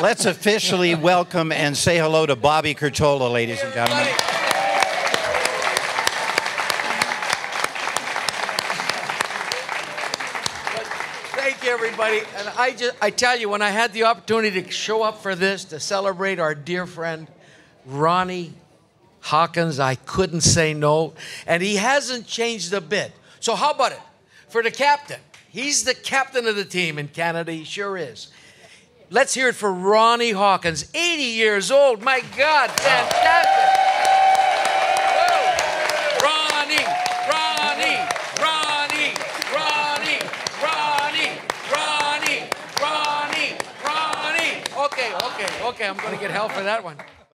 let's officially welcome and say hello to Bobby Curtola, ladies and gentlemen. Thank you, everybody. And I just, I tell you, when I had the opportunity to show up for this to celebrate our dear friend Ronnie Hawkins, I couldn't say no. And he hasn't changed a bit. So how about it for the captain? He's the captain of the team in Canada. He sure is. Let's hear it for Ronnie Hawkins, 80 years old. My God, fantastic. Okay, okay, okay. I'm going to get hell for that one.